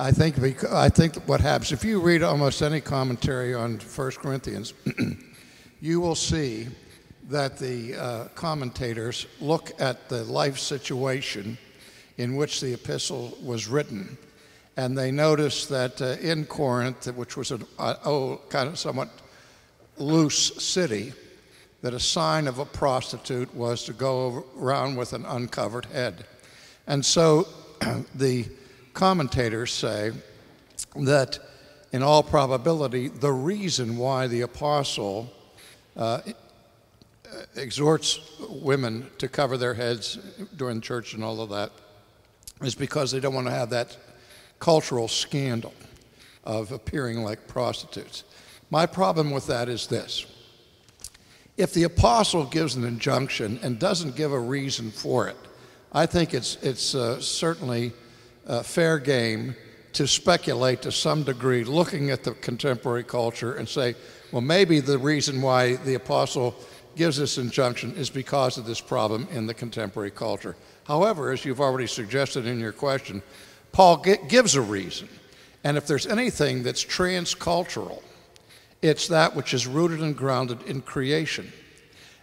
I think, I think what happens, if you read almost any commentary on 1 Corinthians, you will see that the uh, commentators look at the life situation in which the epistle was written, and they notice that uh, in Corinth, which was an uh, kind of somewhat loose city, that a sign of a prostitute was to go around with an uncovered head. And so the commentators say that in all probability, the reason why the apostle uh, exhorts women to cover their heads during church and all of that is because they don't want to have that cultural scandal of appearing like prostitutes. My problem with that is this. If the apostle gives an injunction and doesn't give a reason for it, I think it's, it's uh, certainly uh, fair game to speculate to some degree, looking at the contemporary culture and say, well, maybe the reason why the apostle gives this injunction is because of this problem in the contemporary culture. However, as you've already suggested in your question, Paul gives a reason. And if there's anything that's transcultural, it's that which is rooted and grounded in creation.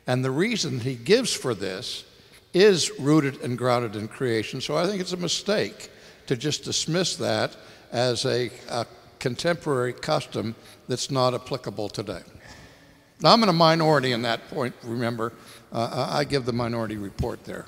And the reason he gives for this is rooted and grounded in creation. So I think it's a mistake to just dismiss that as a, a contemporary custom that's not applicable today. Now, I'm in a minority in that point, remember. Uh, I give the minority report there.